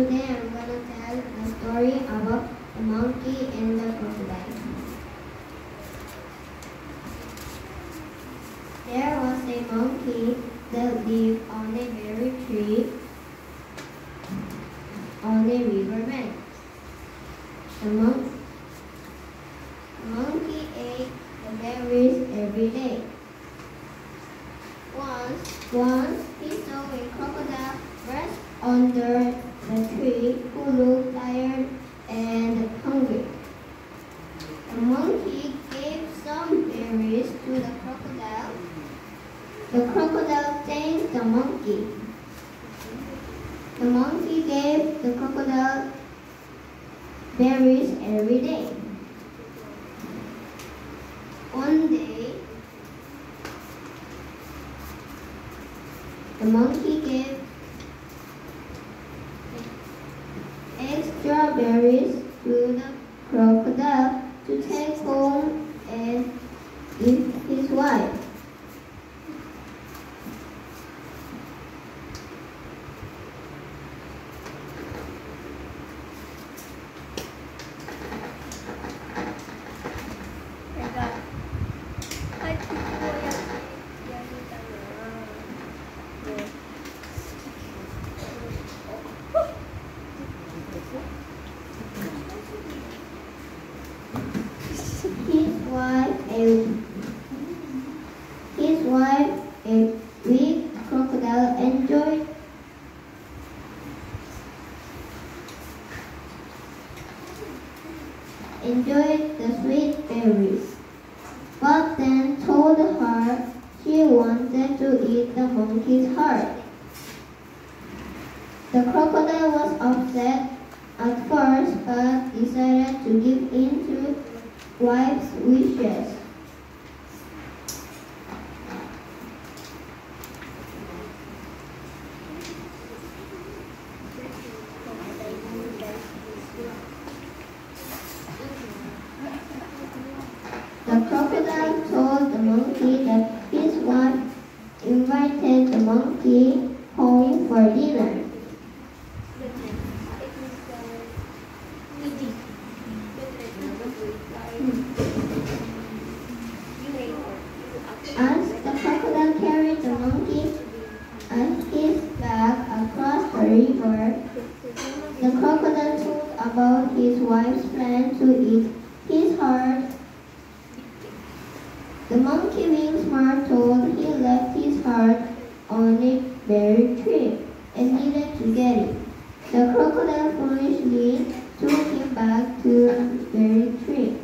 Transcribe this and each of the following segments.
Today I'm gonna tell a story about the monkey and the crocodile. There was a monkey that lived on a berry tree on a river bank. The, mon- the monkey ate the berries every day. Once, once he saw a crocodile rest under the tree who looked tired and hungry. The monkey gave some berries to the crocodile. The crocodile thanked the monkey. The monkey gave the crocodile berries every day. One day, the monkey gave extra berries to the crocodile to take home and give enjoyed the sweet berries, but then told her she wanted to eat the monkey's heart. The crocodile was upset at first, but decided to give in to wife's wishes. The crocodile told the monkey that his wife invited the monkey home for dinner. As the crocodile carried the monkey on his back across the river, the crocodile told about his wife's plan to eat his heart. The monkey being smart told he left his heart on a berry tree and needed to get it. The crocodile foolishly took him back to the berry tree.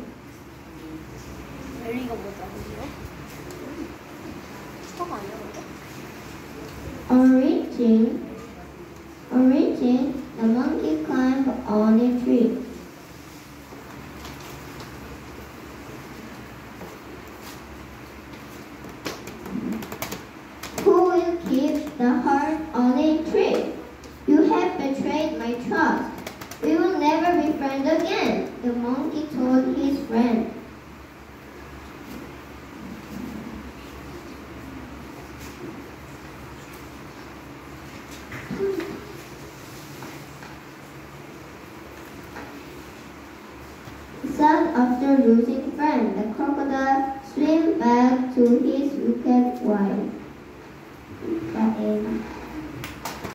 On reaching, on reaching, the monkey climbed on it the heart on a tree? You have betrayed my trust. We will never be friends again, the monkey told his friend. Sad after losing friend, the crocodile swam back to his wicked wife. The end.